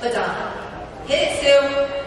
Madonna. Hit it, Sue.